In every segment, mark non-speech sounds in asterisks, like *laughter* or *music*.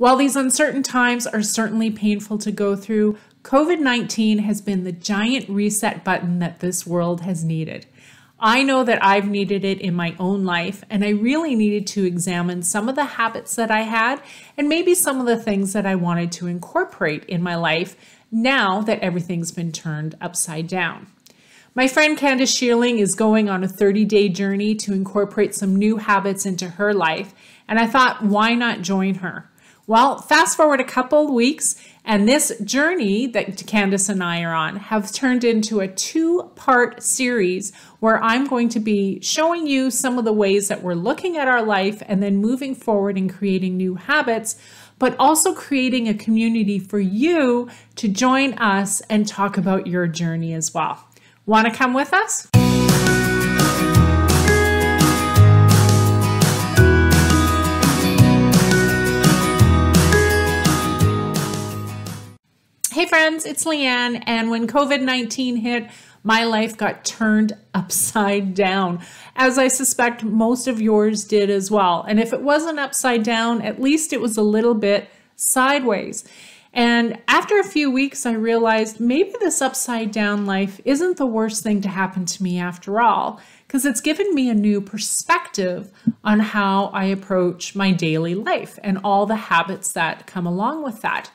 While these uncertain times are certainly painful to go through, COVID 19 has been the giant reset button that this world has needed. I know that I've needed it in my own life, and I really needed to examine some of the habits that I had and maybe some of the things that I wanted to incorporate in my life now that everything's been turned upside down. My friend Candace Shearling is going on a 30 day journey to incorporate some new habits into her life, and I thought, why not join her? Well, fast forward a couple weeks, and this journey that Candace and I are on have turned into a two part series where I'm going to be showing you some of the ways that we're looking at our life and then moving forward and creating new habits, but also creating a community for you to join us and talk about your journey as well. Want to come with us? Hey friends, it's Leanne, and when COVID 19 hit, my life got turned upside down, as I suspect most of yours did as well. And if it wasn't upside down, at least it was a little bit sideways. And after a few weeks, I realized maybe this upside down life isn't the worst thing to happen to me after all, because it's given me a new perspective on how I approach my daily life and all the habits that come along with that.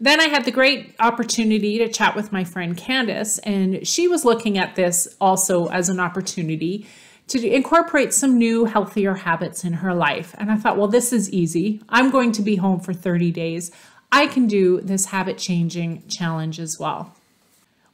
Then I had the great opportunity to chat with my friend Candace, and she was looking at this also as an opportunity to incorporate some new, healthier habits in her life. And I thought, well, this is easy. I'm going to be home for 30 days. I can do this habit changing challenge as well.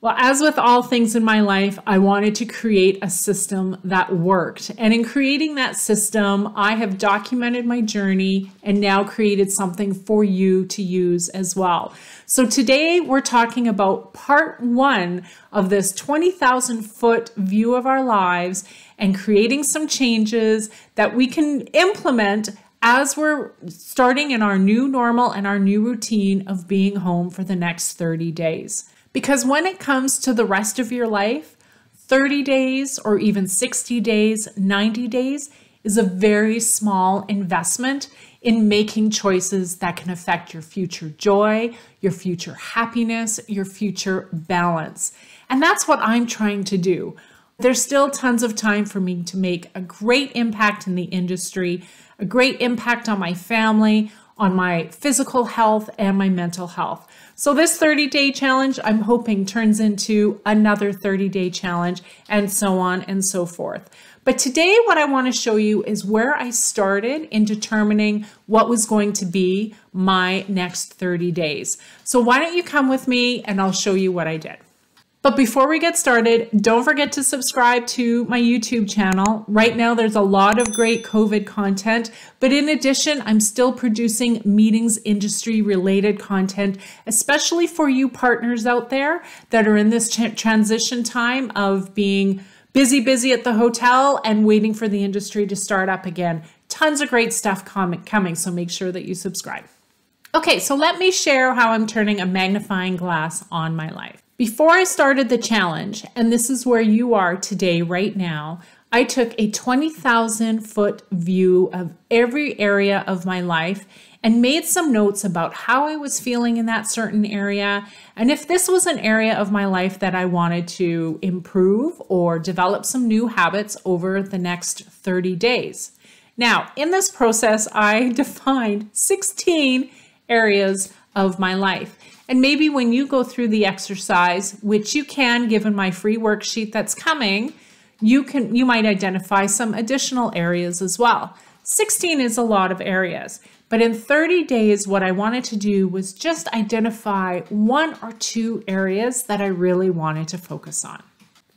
Well, as with all things in my life, I wanted to create a system that worked. And in creating that system, I have documented my journey and now created something for you to use as well. So today we're talking about part one of this 20,000 foot view of our lives and creating some changes that we can implement as we're starting in our new normal and our new routine of being home for the next 30 days. Because when it comes to the rest of your life, 30 days or even 60 days, 90 days is a very small investment in making choices that can affect your future joy, your future happiness, your future balance. And that's what I'm trying to do. There's still tons of time for me to make a great impact in the industry, a great impact on my family, on my physical health, and my mental health. So this 30 day challenge, I'm hoping turns into another 30 day challenge and so on and so forth. But today what I want to show you is where I started in determining what was going to be my next 30 days. So why don't you come with me and I'll show you what I did. But before we get started, don't forget to subscribe to my YouTube channel. Right now, there's a lot of great COVID content, but in addition, I'm still producing meetings industry related content, especially for you partners out there that are in this transition time of being busy, busy at the hotel and waiting for the industry to start up again. Tons of great stuff coming, so make sure that you subscribe. Okay, so let me share how I'm turning a magnifying glass on my life. Before I started the challenge, and this is where you are today, right now, I took a 20,000 foot view of every area of my life and made some notes about how I was feeling in that certain area and if this was an area of my life that I wanted to improve or develop some new habits over the next 30 days. Now, in this process, I *laughs* defined 16 areas of my life. And maybe when you go through the exercise, which you can given my free worksheet that's coming, you can you might identify some additional areas as well. 16 is a lot of areas, but in 30 days what I wanted to do was just identify one or two areas that I really wanted to focus on.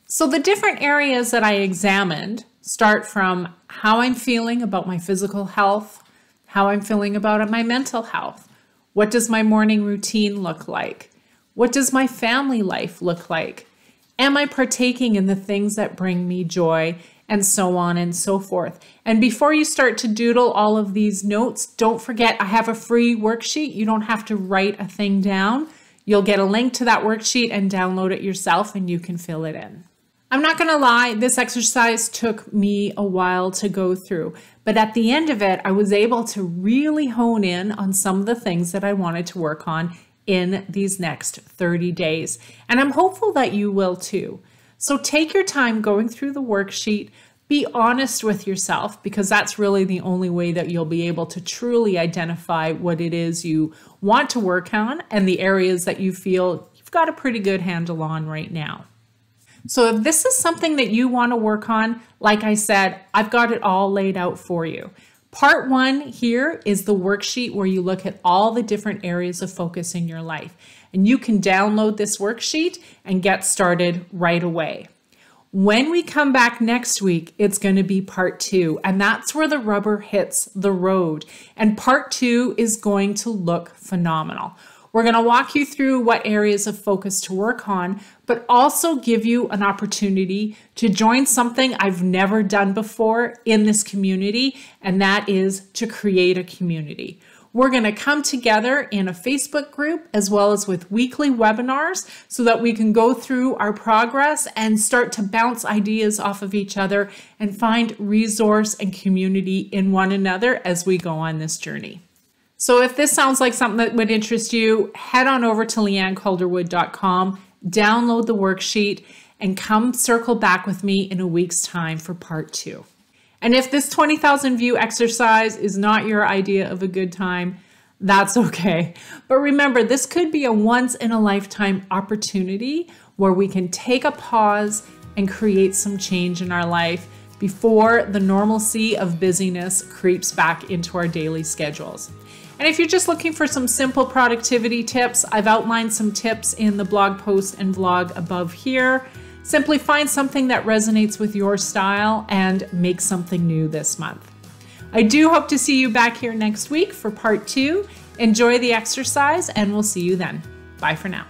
So the different areas that I examined start from how I'm feeling about my physical health, how I'm feeling about my mental health, what does my morning routine look like? What does my family life look like? Am I partaking in the things that bring me joy? And so on and so forth. And before you start to doodle all of these notes, don't forget I have a free worksheet. You don't have to write a thing down. You'll get a link to that worksheet and download it yourself and you can fill it in. I'm not going to lie, this exercise took me a while to go through, but at the end of it, I was able to really hone in on some of the things that I wanted to work on in these next 30 days. And I'm hopeful that you will too. So take your time going through the worksheet. Be honest with yourself because that's really the only way that you'll be able to truly identify what it is you want to work on and the areas that you feel you've got a pretty good handle on right now. So if this is something that you want to work on, like I said, I've got it all laid out for you. Part one here is the worksheet where you look at all the different areas of focus in your life. And you can download this worksheet and get started right away. When we come back next week, it's going to be part two, and that's where the rubber hits the road. And part two is going to look phenomenal. We're going to walk you through what areas of focus to work on, but also give you an opportunity to join something I've never done before in this community, and that is to create a community. We're going to come together in a Facebook group as well as with weekly webinars so that we can go through our progress and start to bounce ideas off of each other and find resource and community in one another as we go on this journey. So if this sounds like something that would interest you, head on over to leannecalderwood.com, download the worksheet, and come circle back with me in a week's time for part two. And if this 20,000 view exercise is not your idea of a good time, that's okay. But remember, this could be a once in a lifetime opportunity where we can take a pause and create some change in our life before the normalcy of busyness creeps back into our daily schedules. And if you're just looking for some simple productivity tips, I've outlined some tips in the blog post and vlog above here. Simply find something that resonates with your style and make something new this month. I do hope to see you back here next week for part two. Enjoy the exercise, and we'll see you then. Bye for now.